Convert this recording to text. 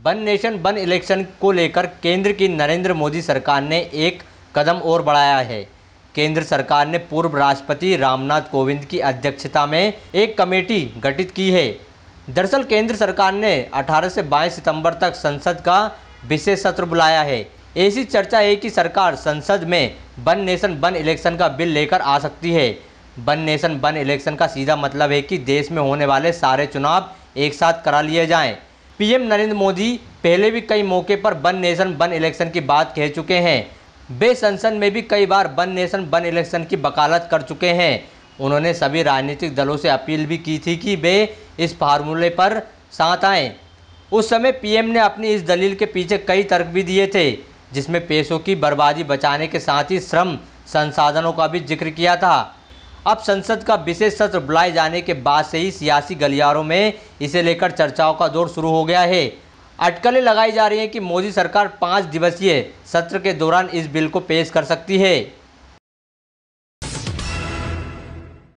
One nation one election को लेकर केंद्र की नरेंद्र मोदी सरकार ने एक कदम और बढ़ाया है। केंद्र सरकार ने पूर्व राष्ट्रपति रामनाथ कोविंद की अध्यक्षता में एक कमेटी गठित की है। दरअसल केंद्र सरकार ने 18 से 22 सितंबर तक संसद का विशेष सत्र बुलाया है। ऐसी चर्चा है कि सरकार संसद में वन नेशन वन इलेक्शन का बिल लेकर आ सकती है। वन नेशन वन इलेक्शन का सीधा मतलब है कि देश में होने वाले सारे चुनाव एक साथ करा लिए जाएँ। पीएम नरेंद्र मोदी पहले भी कई मौके पर वन नेशन वन इलेक्शन की बात कह चुके हैं। वे संसद में भी कई बार वन नेशन वन इलेक्शन की वकालत कर चुके हैं। उन्होंने सभी राजनीतिक दलों से अपील भी की थी कि वे इस फार्मूले पर साथ आएँ। उस समय पीएम ने अपनी इस दलील के पीछे कई तर्क भी दिए थे, जिसमें पैसों की बर्बादी बचाने के साथ ही श्रम संसाधनों का भी ज़िक्र किया था। अब संसद का विशेष सत्र बुलाए जाने के बाद से ही सियासी गलियारों में इसे लेकर चर्चाओं का दौर शुरू हो गया है। अटकलें लगाई जा रही हैं कि मोदी सरकार पाँच दिवसीय सत्र के दौरान इस बिल को पेश कर सकती है।